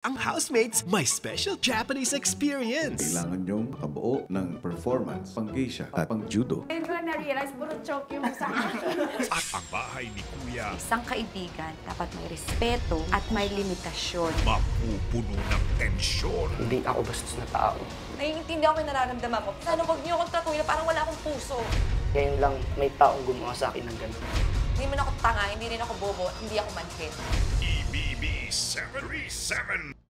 ang housemates may special Japanese experience. Kailangan niyong makabuo ng performance, pang-geisha at pang-judo. Ngayon ko lang na-realize, puro choke yung sa akin. at ang bahay ni Kuya. Isang kaibigan, dapat may respeto at may limitasyon. Mapupuno ng tensyon. Hindi ako bastos na tao. Naiintindihan ko yung nararamdaman mo. Sana huwag niyo akong tatuyo parang wala akong puso. Ngayon lang may taong gumawa sa akin ng gano'n. Hindi man ako tanga, hindi rin ako bobo, hindi ako manhit. 77